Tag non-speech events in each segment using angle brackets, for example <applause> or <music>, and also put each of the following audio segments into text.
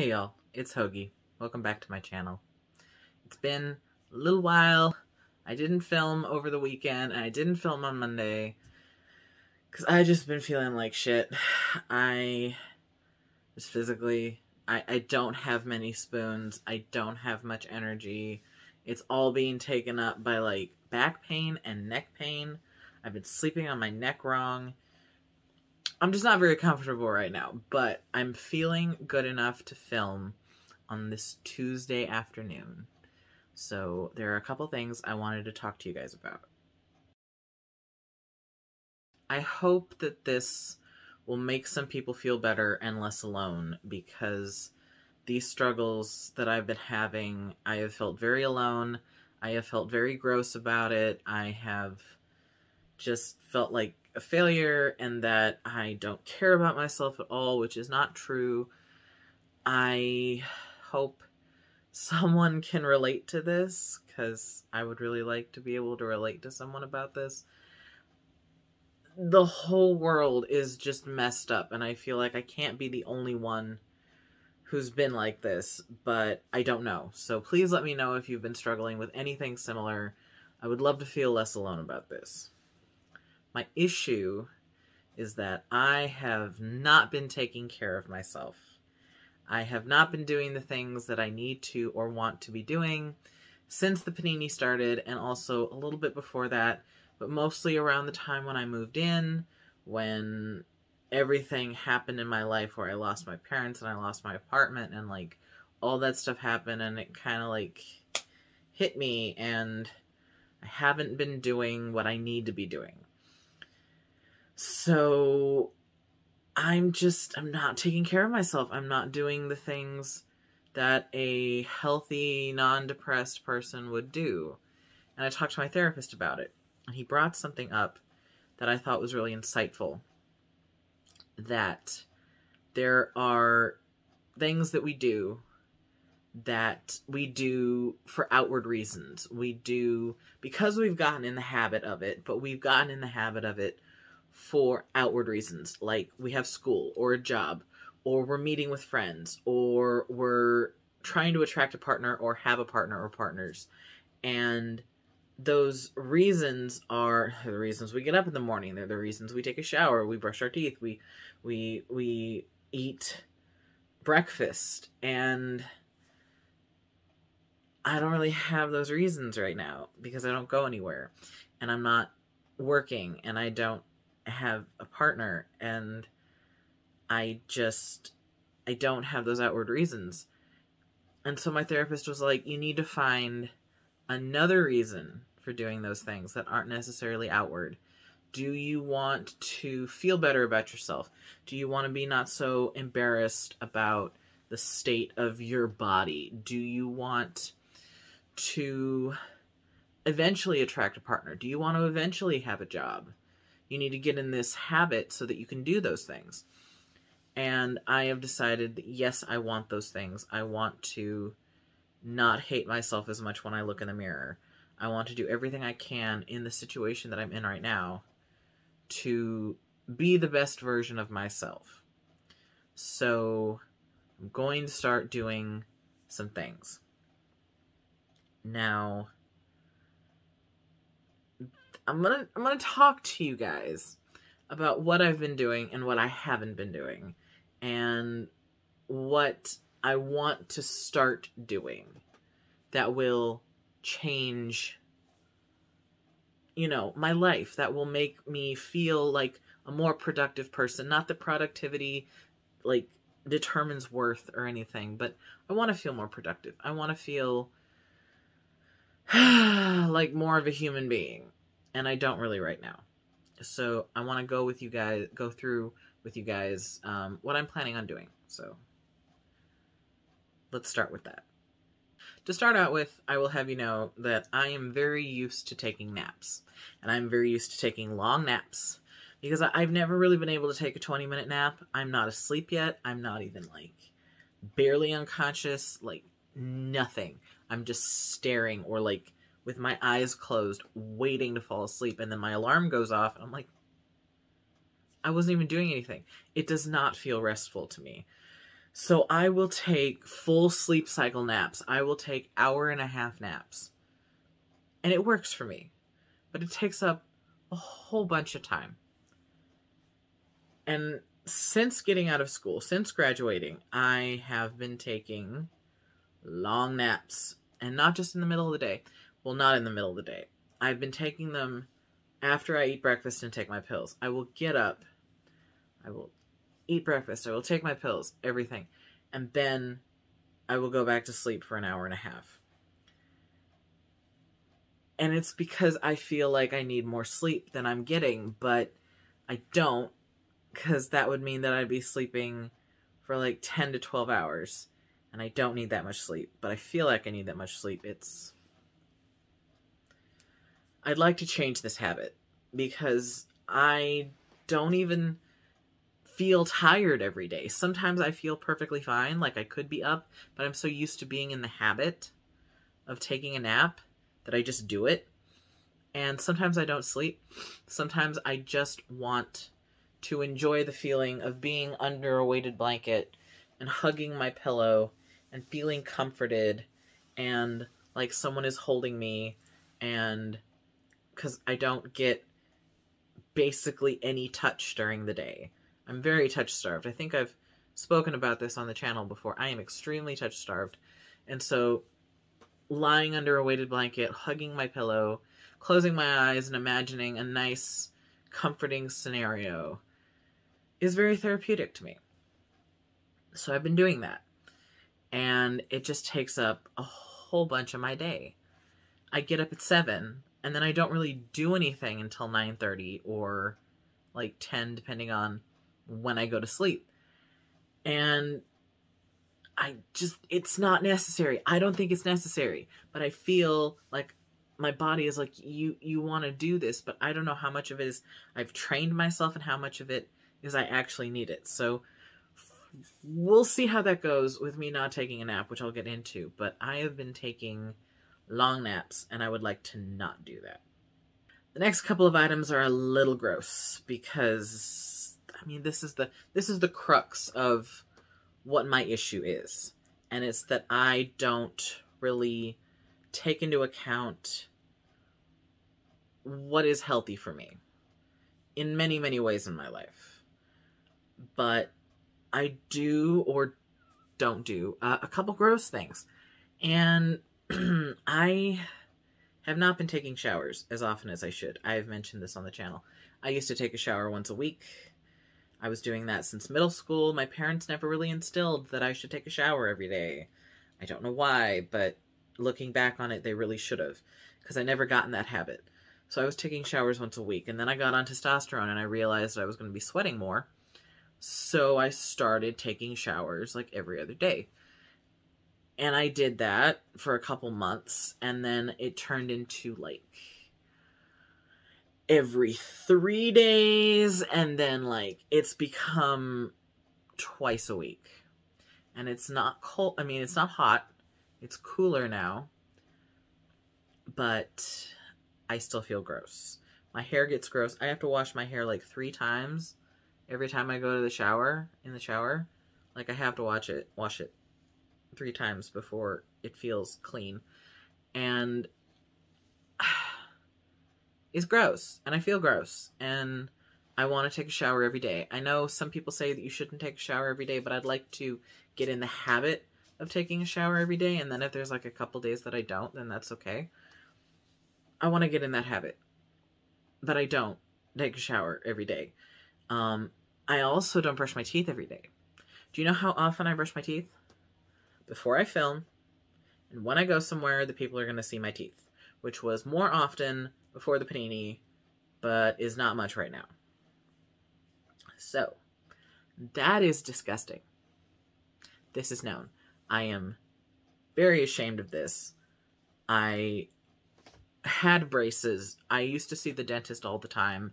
Hey y'all, it's Hoagie. Welcome back to my channel. It's been a little while. I didn't film over the weekend, and I didn't film on Monday. Because I just been feeling like shit. I just physically, I, I don't have many spoons. I don't have much energy. It's all being taken up by like back pain and neck pain. I've been sleeping on my neck wrong. I'm just not very comfortable right now, but I'm feeling good enough to film on this Tuesday afternoon. So there are a couple things I wanted to talk to you guys about. I hope that this will make some people feel better and less alone because these struggles that I've been having, I have felt very alone. I have felt very gross about it. I have just felt like a failure and that I don't care about myself at all, which is not true. I hope someone can relate to this because I would really like to be able to relate to someone about this. The whole world is just messed up, and I feel like I can't be the only one who's been like this, but I don't know. So please let me know if you've been struggling with anything similar. I would love to feel less alone about this. My issue is that I have not been taking care of myself. I have not been doing the things that I need to or want to be doing since the panini started and also a little bit before that, but mostly around the time when I moved in, when everything happened in my life where I lost my parents and I lost my apartment and like all that stuff happened and it kind of like hit me and I haven't been doing what I need to be doing. So I'm just, I'm not taking care of myself. I'm not doing the things that a healthy, non-depressed person would do. And I talked to my therapist about it. And he brought something up that I thought was really insightful. That there are things that we do that we do for outward reasons. We do because we've gotten in the habit of it, but we've gotten in the habit of it for outward reasons, like we have school or a job, or we're meeting with friends, or we're trying to attract a partner or have a partner or partners. And those reasons are <laughs> the reasons we get up in the morning. They're the reasons we take a shower, we brush our teeth, we we we eat breakfast and I don't really have those reasons right now because I don't go anywhere and I'm not working and I don't have a partner and I just I don't have those outward reasons. And so my therapist was like, you need to find another reason for doing those things that aren't necessarily outward. Do you want to feel better about yourself? Do you want to be not so embarrassed about the state of your body? Do you want to eventually attract a partner? Do you want to eventually have a job? You need to get in this habit so that you can do those things. And I have decided that yes, I want those things. I want to not hate myself as much when I look in the mirror. I want to do everything I can in the situation that I'm in right now to be the best version of myself. So I'm going to start doing some things. Now, I'm gonna I'm gonna talk to you guys about what I've been doing and what I haven't been doing, and what I want to start doing that will change you know my life that will make me feel like a more productive person. Not that productivity like determines worth or anything but i want to feel more productive. I want to feel <sighs> like more of a human being and I don't really right now. So I want to go with you guys, go through with you guys um, what I'm planning on doing. So let's start with that. To start out with, I will have you know that I am very used to taking naps. And I'm very used to taking long naps. Because I've never really been able to take a 20 minute nap. I'm not asleep yet. I'm not even like barely unconscious. Like nothing. I'm just staring or like with my eyes closed, waiting to fall asleep, and then my alarm goes off, and I'm like, I wasn't even doing anything. It does not feel restful to me. So I will take full sleep cycle naps. I will take hour and a half naps. And it works for me. But it takes up a whole bunch of time. And since getting out of school, since graduating, I have been taking long naps. And not just in the middle of the day. Well, not in the middle of the day. I've been taking them after I eat breakfast and take my pills. I will get up. I will eat breakfast. I will take my pills, everything. And then I will go back to sleep for an hour and a half. And it's because I feel like I need more sleep than I'm getting, but I don't because that would mean that I'd be sleeping for like 10 to 12 hours. And I don't need that much sleep, but I feel like I need that much sleep. It's. I'd like to change this habit because I don't even feel tired every day. Sometimes I feel perfectly fine, like I could be up, but I'm so used to being in the habit of taking a nap that I just do it. And sometimes I don't sleep. Sometimes I just want to enjoy the feeling of being under a weighted blanket and hugging my pillow and feeling comforted and like someone is holding me and because I don't get basically any touch during the day. I'm very touch starved. I think I've spoken about this on the channel before. I am extremely touch starved. And so lying under a weighted blanket, hugging my pillow, closing my eyes and imagining a nice comforting scenario is very therapeutic to me. So I've been doing that. And it just takes up a whole bunch of my day. I get up at 7 and then I don't really do anything until 9:30 or like 10 depending on when I go to sleep. And I just it's not necessary. I don't think it's necessary, but I feel like my body is like you you want to do this, but I don't know how much of it is I've trained myself and how much of it is I actually need it. So we'll see how that goes with me not taking a nap, which I'll get into, but I have been taking long naps and I would like to not do that. The next couple of items are a little gross because I mean this is the this is the crux of what my issue is. And it's that I don't really take into account what is healthy for me in many, many ways in my life. But I do or don't do uh, a couple gross things. And <clears throat> I have not been taking showers as often as I should. I've mentioned this on the channel. I used to take a shower once a week. I was doing that since middle school. My parents never really instilled that I should take a shower every day. I don't know why, but looking back on it, they really should have, because I never got in that habit. So I was taking showers once a week, and then I got on testosterone and I realized I was going to be sweating more. So I started taking showers like every other day. And I did that for a couple months, and then it turned into like every three days, and then like it's become twice a week. And it's not cold, I mean, it's not hot, it's cooler now, but I still feel gross. My hair gets gross. I have to wash my hair like three times every time I go to the shower, in the shower. Like I have to watch it, wash it three times before it feels clean. And <sighs> is gross and I feel gross and I want to take a shower every day. I know some people say that you shouldn't take a shower every day, but I'd like to get in the habit of taking a shower every day and then if there's like a couple days that I don't, then that's okay. I want to get in that habit. But I don't take a shower every day. Um, I also don't brush my teeth every day. Do you know how often I brush my teeth? Before I film, and when I go somewhere, the people are going to see my teeth, which was more often before the panini, but is not much right now. So, that is disgusting. This is known. I am very ashamed of this. I had braces. I used to see the dentist all the time.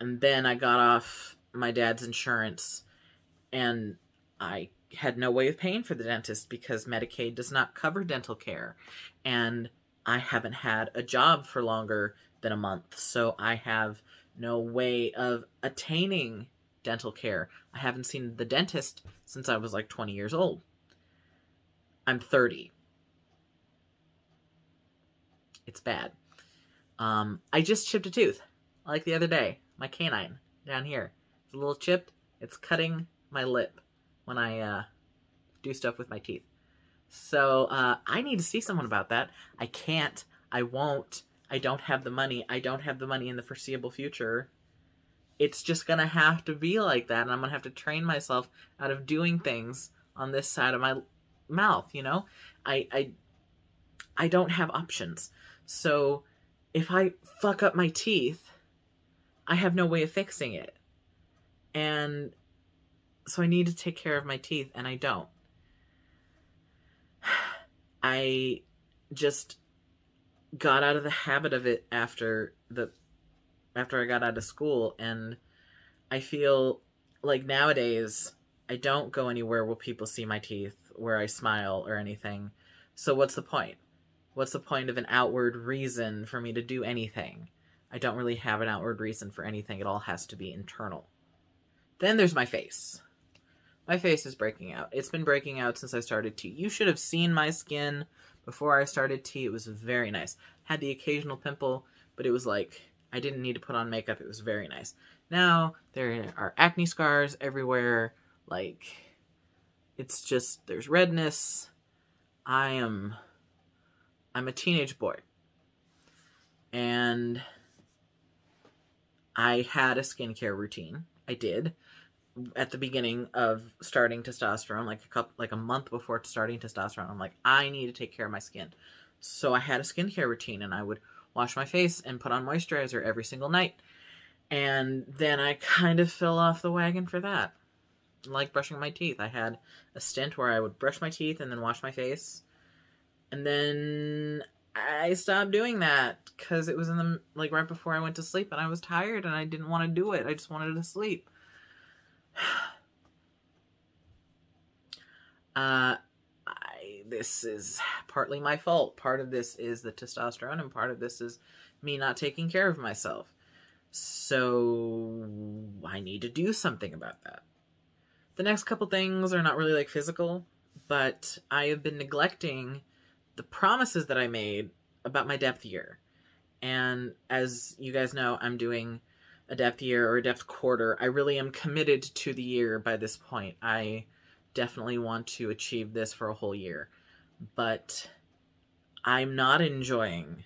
And then I got off my dad's insurance and I had no way of paying for the dentist because Medicaid does not cover dental care. And I haven't had a job for longer than a month, so I have no way of attaining dental care. I haven't seen the dentist since I was like 20 years old. I'm 30. It's bad. Um, I just chipped a tooth, like the other day. My canine down here. It's a little chipped. It's cutting my lip when I uh, do stuff with my teeth. So uh, I need to see someone about that. I can't. I won't. I don't have the money. I don't have the money in the foreseeable future. It's just gonna have to be like that, and I'm gonna have to train myself out of doing things on this side of my mouth. You know, I I I don't have options. So if I fuck up my teeth, I have no way of fixing it, and so I need to take care of my teeth, and I don't. <sighs> I just got out of the habit of it after the after I got out of school and I feel like nowadays I don't go anywhere where people see my teeth, where I smile or anything. So what's the point? What's the point of an outward reason for me to do anything? I don't really have an outward reason for anything. It all has to be internal. Then there's my face. My face is breaking out. It's been breaking out since I started T. You should have seen my skin before I started T. It was very nice. Had the occasional pimple, but it was like I didn't need to put on makeup. It was very nice. Now there are acne scars everywhere. Like it's just there's redness. I am I'm a teenage boy. And I had a skincare routine. I did at the beginning of starting testosterone, like a couple, like a month before starting testosterone, I'm like, I need to take care of my skin. So I had a skincare routine, and I would wash my face and put on moisturizer every single night. And then I kind of fell off the wagon for that. Like brushing my teeth. I had a stint where I would brush my teeth and then wash my face. And then I stopped doing that because it was in the like right before I went to sleep and I was tired and I didn't want to do it. I just wanted to sleep. Uh, I, this is partly my fault. Part of this is the testosterone, and part of this is me not taking care of myself. So I need to do something about that. The next couple things are not really like physical, but I have been neglecting the promises that I made about my depth year. And as you guys know, I'm doing a depth year or a depth quarter. I really am committed to the year by this point. I definitely want to achieve this for a whole year. But I'm not enjoying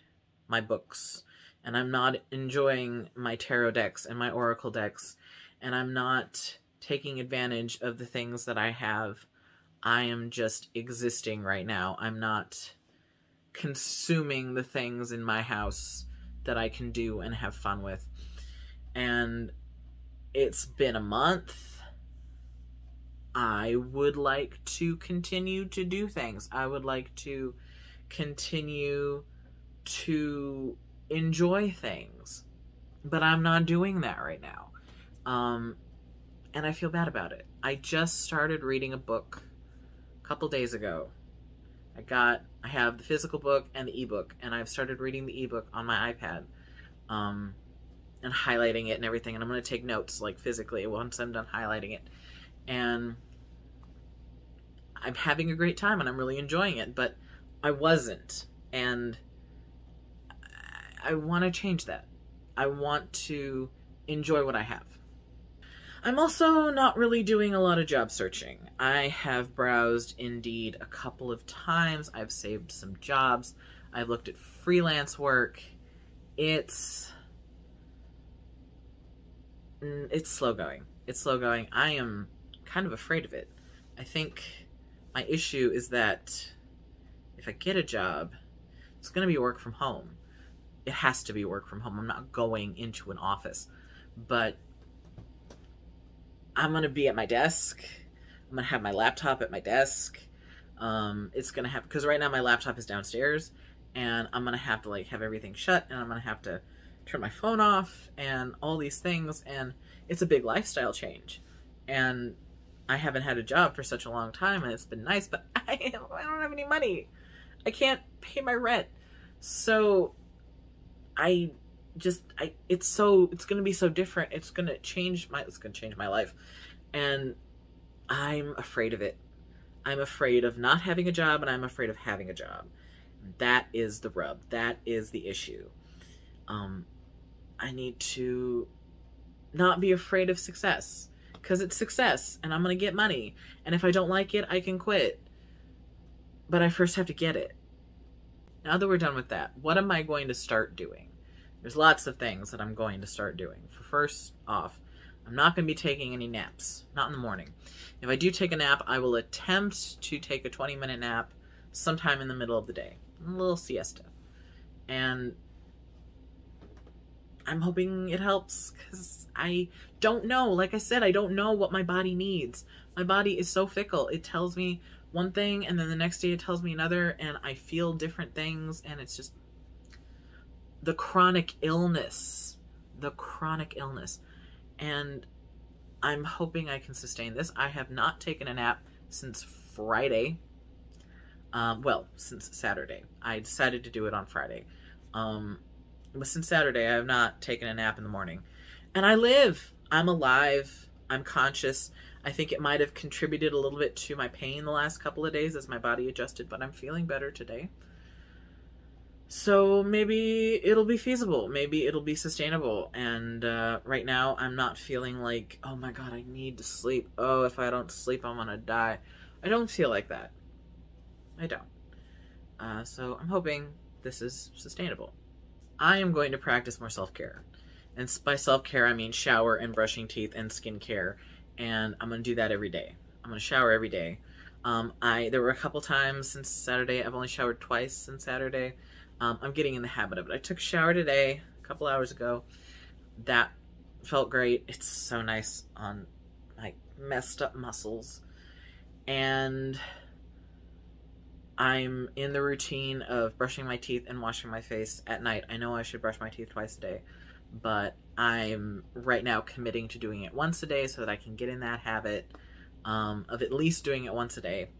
my books and I'm not enjoying my tarot decks and my oracle decks and I'm not taking advantage of the things that I have. I am just existing right now. I'm not consuming the things in my house that I can do and have fun with and it's been a month. I would like to continue to do things. I would like to continue to enjoy things. But I'm not doing that right now. Um, and I feel bad about it. I just started reading a book a couple days ago. I got I have the physical book and the ebook, and I've started reading the ebook on my iPad. Um, and highlighting it and everything. And I'm going to take notes, like physically, once I'm done highlighting it. And I'm having a great time and I'm really enjoying it, but I wasn't. And I want to change that. I want to enjoy what I have. I'm also not really doing a lot of job searching. I have browsed Indeed a couple of times. I've saved some jobs. I've looked at freelance work. It's Mm, it's slow going. It's slow going. I am kind of afraid of it. I think my issue is that if I get a job, it's going to be work from home. It has to be work from home. I'm not going into an office. But I'm going to be at my desk. I'm going to have my laptop at my desk. Um, it's going to have, because right now my laptop is downstairs and I'm going to have to like have everything shut and I'm going to have to turn my phone off and all these things and it's a big lifestyle change and i haven't had a job for such a long time and it's been nice but <laughs> i, I don't have any money i can't pay my rent so i just I it's so it's gonna be so different. It's gonna change my it's gonna change my life. And I'm afraid of it. I'm afraid of not having a job and I'm afraid of having a job. That is the rub. That is the issue. Um I need to not be afraid of success because it's success and I'm going to get money. And if I don't like it, I can quit. But I first have to get it. Now that we're done with that, what am I going to start doing? There's lots of things that I'm going to start doing. For first off, I'm not going to be taking any naps, not in the morning. If I do take a nap, I will attempt to take a 20 minute nap sometime in the middle of the day, a little siesta. And I'm hoping it helps because I don't know. Like I said, I don't know what my body needs. My body is so fickle. It tells me one thing and then the next day it tells me another and I feel different things and it's just the chronic illness. The chronic illness. And I'm hoping I can sustain this. I have not taken a nap since Friday. Um, well, since Saturday. I decided to do it on Friday. Um, but since Saturday, I have not taken a nap in the morning. And I live. I'm alive. I'm conscious. I think it might have contributed a little bit to my pain the last couple of days as my body adjusted, but I'm feeling better today. So maybe it'll be feasible. Maybe it'll be sustainable. And uh, right now, I'm not feeling like, oh my god, I need to sleep. Oh, if I don't sleep, I'm gonna die. I don't feel like that. I don't. Uh, so I'm hoping this is sustainable. I am going to practice more self care. And by self care, I mean shower and brushing teeth and skincare. And I'm going to do that every day. I'm going to shower every day. Um, I There were a couple times since Saturday. I've only showered twice since Saturday. Um, I'm getting in the habit of it. I took a shower today, a couple hours ago. That felt great. It's so nice on my messed up muscles. And I'm in the routine of brushing my teeth and washing my face at night. I know I should brush my teeth twice a day, but I'm right now committing to doing it once a day so that I can get in that habit um, of at least doing it once a day.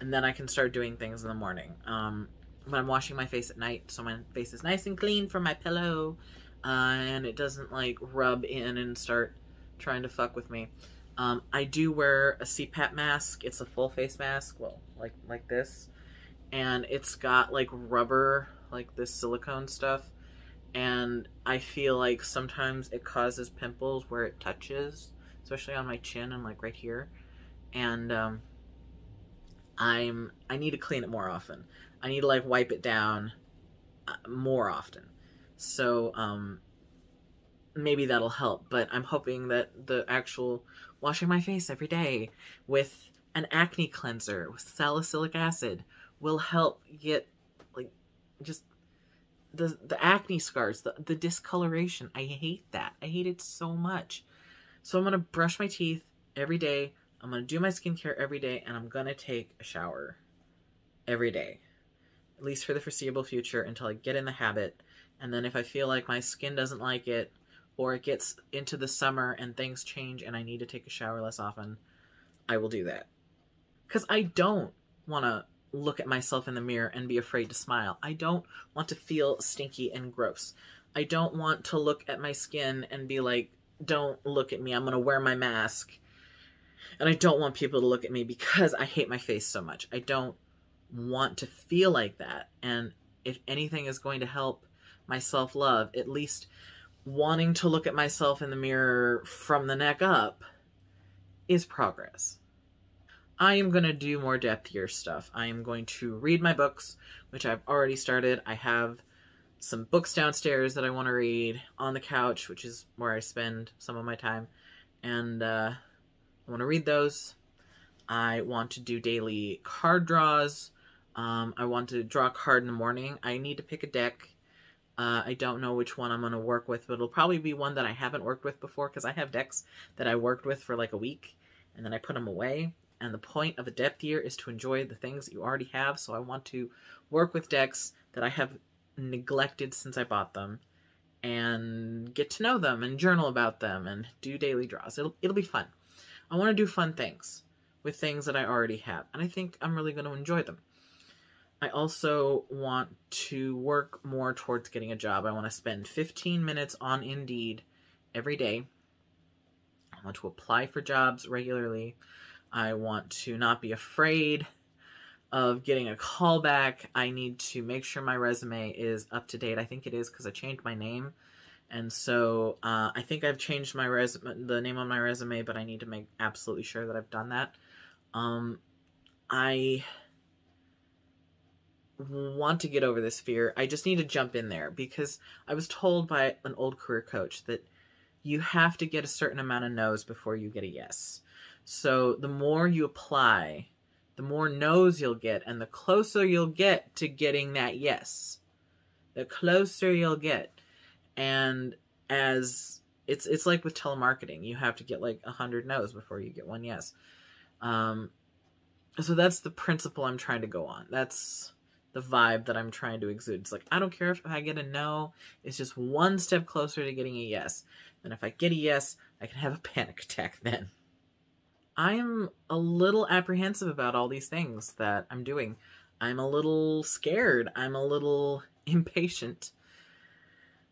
And then I can start doing things in the morning. Um, but I'm washing my face at night, so my face is nice and clean from my pillow, uh, and it doesn't like rub in and start trying to fuck with me. Um, I do wear a CPAP mask. It's a full face mask, well, like like this and it's got like rubber, like this silicone stuff. And I feel like sometimes it causes pimples where it touches, especially on my chin and like right here. And um, I'm I need to clean it more often. I need to like wipe it down uh, more often. So um, maybe that'll help. But I'm hoping that the actual washing my face every day with an acne cleanser with salicylic acid will help get like just the the acne scars, the the discoloration. I hate that. I hate it so much. So I'm gonna brush my teeth every day. I'm gonna do my skincare every day, and I'm gonna take a shower every day, at least for the foreseeable future until I get in the habit. And then if I feel like my skin doesn't like it, or it gets into the summer and things change and I need to take a shower less often, I will do that. Because I don't want to look at myself in the mirror and be afraid to smile. I don't want to feel stinky and gross. I don't want to look at my skin and be like, don't look at me. I'm going to wear my mask. And I don't want people to look at me because I hate my face so much. I don't want to feel like that. And if anything is going to help my self love, at least wanting to look at myself in the mirror from the neck up is progress. I am going to do more depth year stuff. I am going to read my books, which I've already started. I have some books downstairs that I want to read on the couch, which is where I spend some of my time. And uh, I want to read those. I want to do daily card draws. Um, I want to draw a card in the morning. I need to pick a deck. Uh, I don't know which one I'm going to work with, but it'll probably be one that I haven't worked with before because I have decks that I worked with for like a week and then I put them away and the point of a depth year is to enjoy the things that you already have. So I want to work with decks that I have neglected since I bought them and get to know them and journal about them and do daily draws. It'll, it'll be fun. I want to do fun things with things that I already have, and I think I'm really going to enjoy them. I also want to work more towards getting a job. I want to spend 15 minutes on Indeed every day. I want to apply for jobs regularly. I want to not be afraid of getting a call back. I need to make sure my resume is up to date. I think it is because I changed my name. And so uh, I think I've changed my resume, the name on my resume, but I need to make absolutely sure that I've done that. Um, I want to get over this fear. I just need to jump in there because I was told by an old career coach that you have to get a certain amount of no's before you get a yes. So the more you apply, the more no's you'll get, and the closer you'll get to getting that yes. The closer you'll get. And as it's it's like with telemarketing, you have to get like a hundred no's before you get one yes. Um, so that's the principle I'm trying to go on. That's the vibe that I'm trying to exude. It's like, I don't care if I get a no, it's just one step closer to getting a yes. And if I get a yes, I can have a panic attack then. I'm a little apprehensive about all these things that I'm doing. I'm a little scared. I'm a little <laughs> impatient.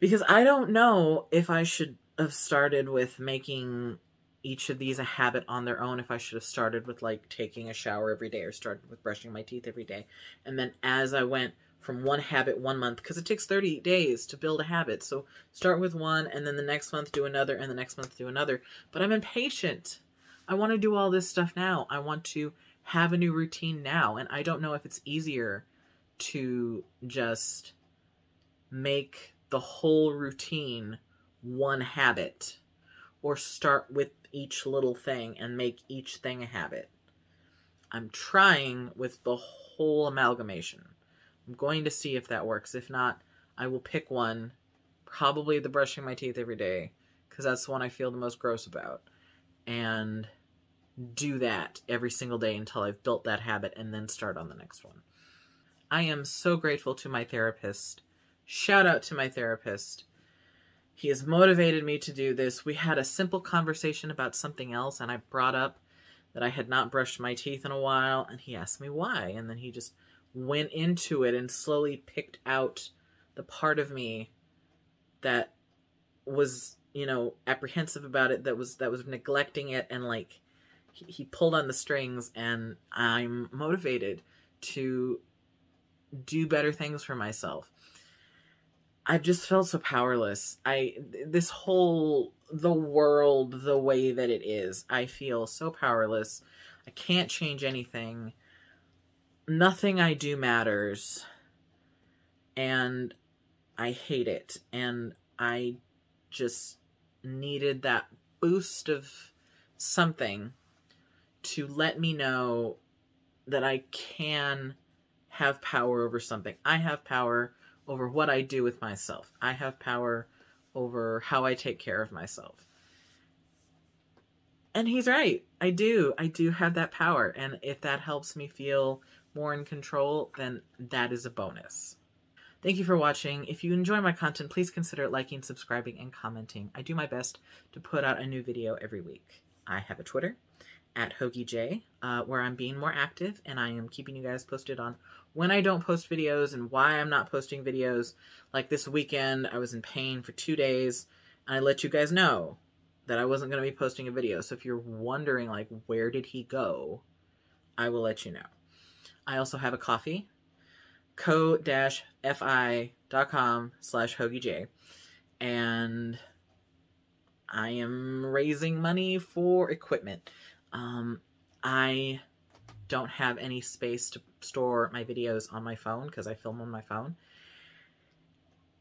Because I don't know if I should have started with making each of these a habit on their own if I should have started with like taking a shower every day or started with brushing my teeth every day. And then as I went from one habit one month, because it takes 30 days to build a habit. So start with one and then the next month do another and the next month do another. But I'm impatient. I want to do all this stuff now. I want to have a new routine now. And I don't know if it's easier to just make the whole routine one habit or start with each little thing and make each thing a habit. I'm trying with the whole amalgamation. I'm going to see if that works. If not, I will pick one, probably the brushing my teeth every day, because that's the one I feel the most gross about, and do that every single day until I've built that habit and then start on the next one. I am so grateful to my therapist. Shout out to my therapist he has motivated me to do this. We had a simple conversation about something else, and I brought up that I had not brushed my teeth in a while, and he asked me why. And then he just went into it and slowly picked out the part of me that was, you know, apprehensive about it, that was that was neglecting it, and like he, he pulled on the strings, and I'm motivated to do better things for myself. I've just felt so powerless. I this whole the world the way that it is. I feel so powerless. I can't change anything. Nothing I do matters. And I hate it. And I just needed that boost of something to let me know that I can have power over something. I have power over what I do with myself. I have power over how I take care of myself. And he's right. I do. I do have that power. And if that helps me feel more in control, then that is a bonus. Thank you for watching. If you enjoy my content, please consider liking, subscribing, and commenting. I do my best to put out a new video every week. I have a Twitter, at HoagieJay, uh, where I'm being more active and I am keeping you guys posted on when I don't post videos and why I'm not posting videos. Like this weekend, I was in pain for two days and I let you guys know that I wasn't going to be posting a video. So if you're wondering, like, where did he go, I will let you know. I also have a Ko-fi, ko-fi.com slash HoagieJay, and I am raising money for equipment. Um, I don't have any space to store my videos on my phone because I film on my phone.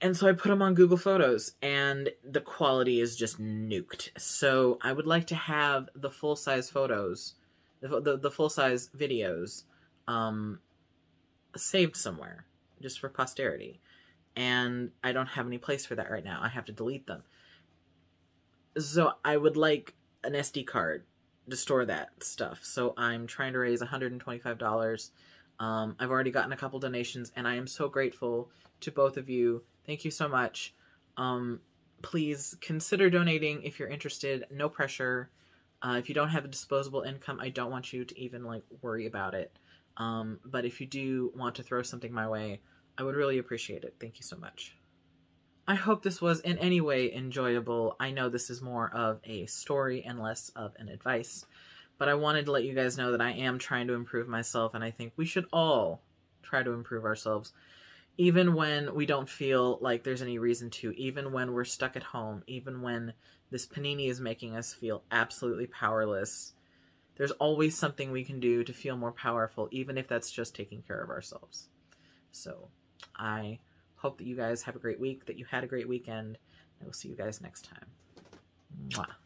And so I put them on Google Photos and the quality is just nuked. So I would like to have the full-size photos, the, the, the full-size videos um, saved somewhere just for posterity. And I don't have any place for that right now. I have to delete them. So I would like an SD card to store that stuff. So I'm trying to raise $125. Um, I've already gotten a couple donations, and I am so grateful to both of you. Thank you so much. Um, please consider donating if you're interested. No pressure. Uh, if you don't have a disposable income, I don't want you to even like worry about it. Um, but if you do want to throw something my way, I would really appreciate it. Thank you so much. I hope this was in any way enjoyable. I know this is more of a story and less of an advice, but I wanted to let you guys know that I am trying to improve myself, and I think we should all try to improve ourselves, even when we don't feel like there's any reason to, even when we're stuck at home, even when this panini is making us feel absolutely powerless. There's always something we can do to feel more powerful, even if that's just taking care of ourselves. So, I hope that you guys have a great week, that you had a great weekend. I will see you guys next time. Mwah.